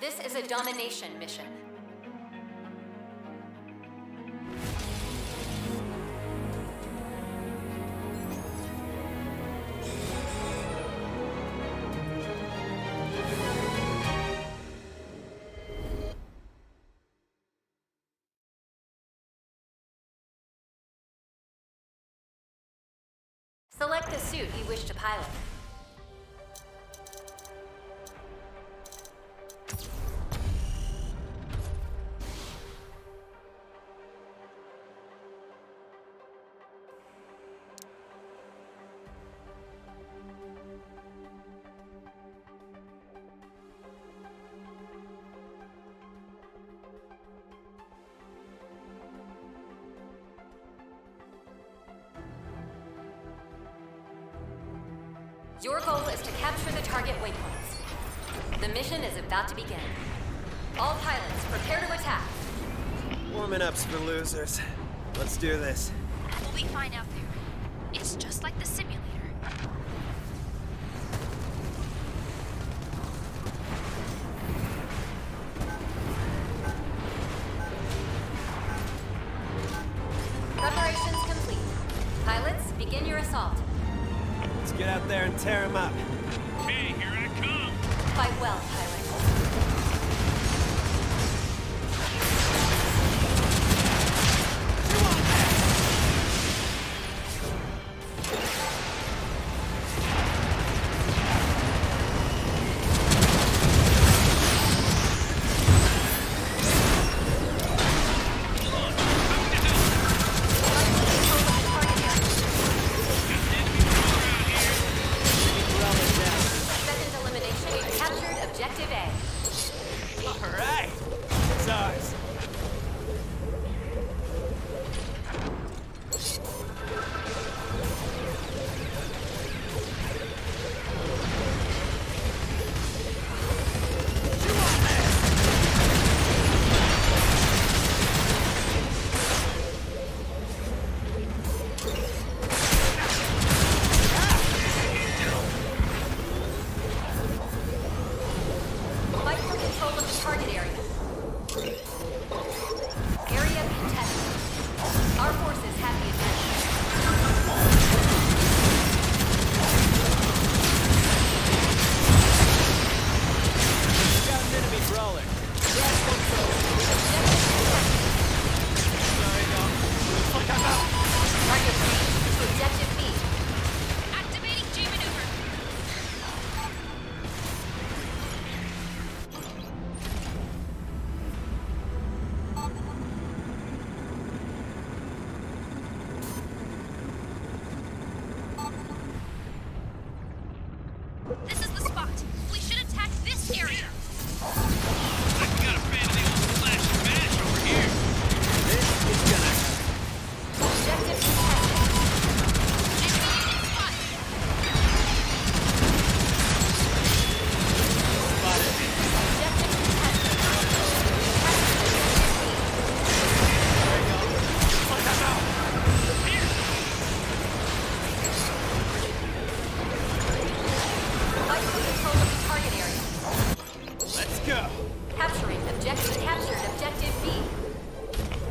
This is a domination mission. Select the suit you wish to pilot. Your goal is to capture the target waypoints. The mission is about to begin. All pilots, prepare to attack. Warming ups for losers. Let's do this. We'll be fine out there. It's just like the simulator. There and tear him up. Okay, here I come. Fight well,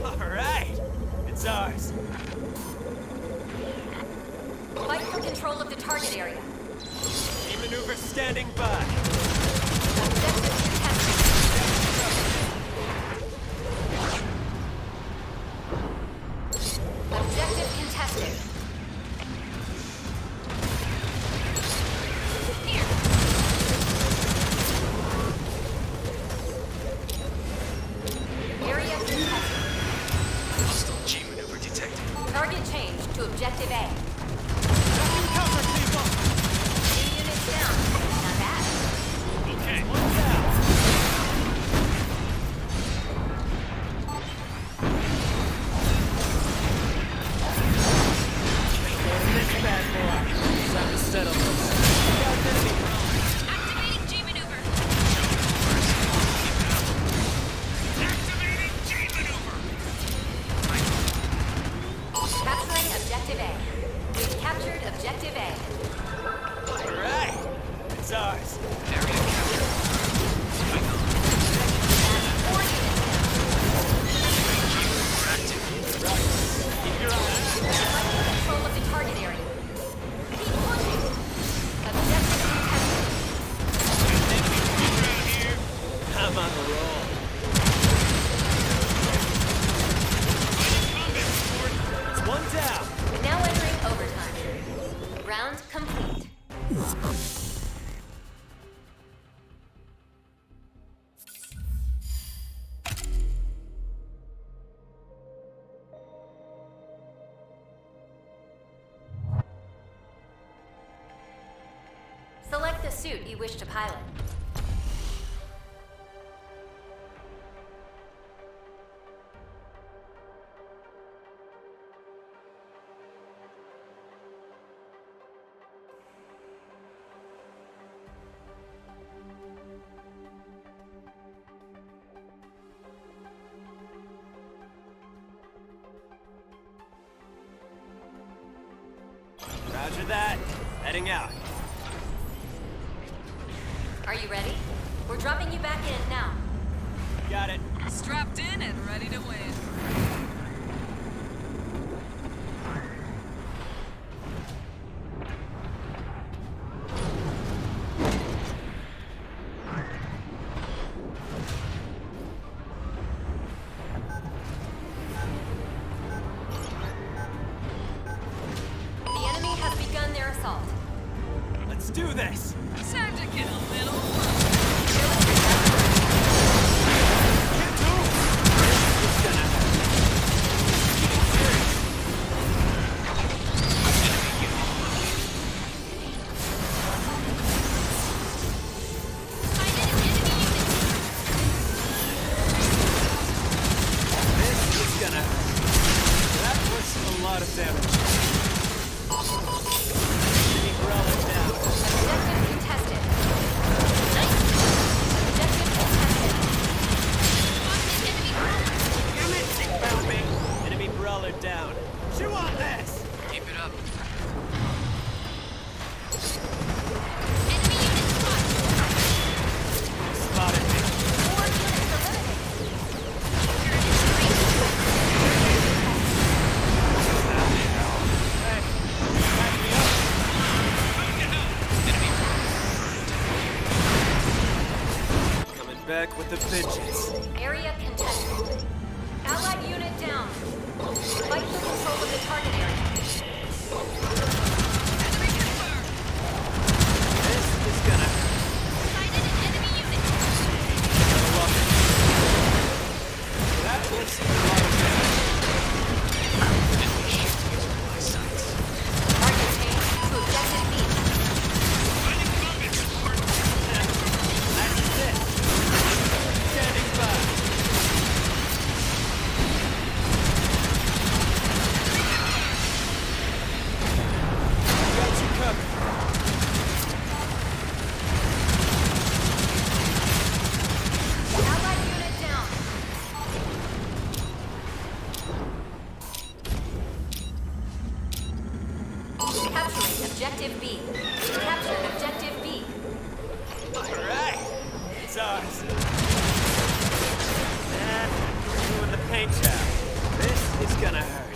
Alright! It's ours. Fight for control of the target area. Team maneuver standing by. Objective A. We've captured Objective A. Alright! It's ours. Area suit you wish to pilot. Roger that. Heading out. Are you ready? We're dropping you back in now. Got it. Strapped in and ready to win. Time to get a little the vengeance. Area contested. Allied unit down. Fight objective B. Captured objective B. Alright. It's uh, ours. And doing the paint job. This is gonna hurt.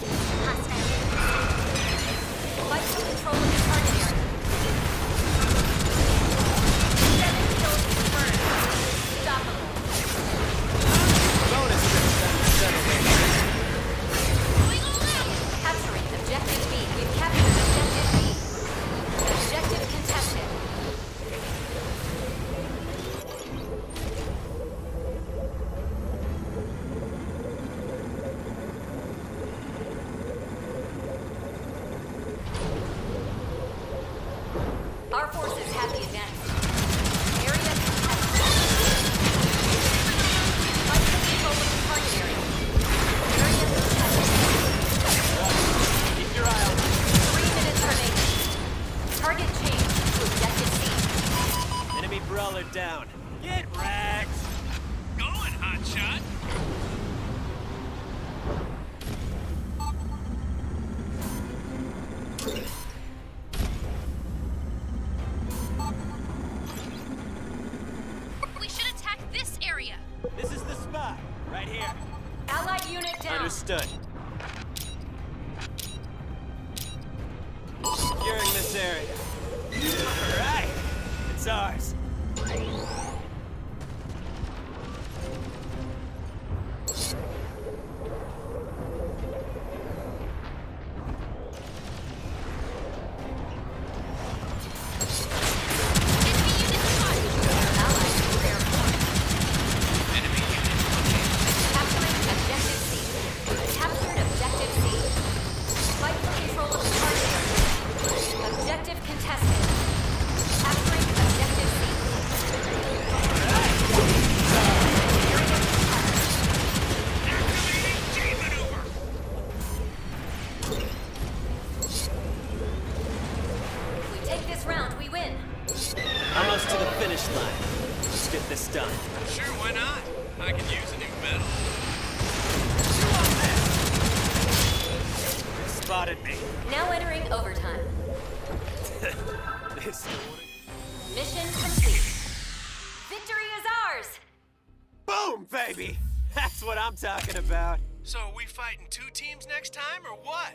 C. Enemy brawler down. Get wrecked. Going, hotshot. We should attack this area. This is the spot. Right here. Allied unit down. Understood. Securing this area. Alright. It's ours. Mission complete. Victory is ours! Boom, baby! That's what I'm talking about. So are we fighting two teams next time, or what?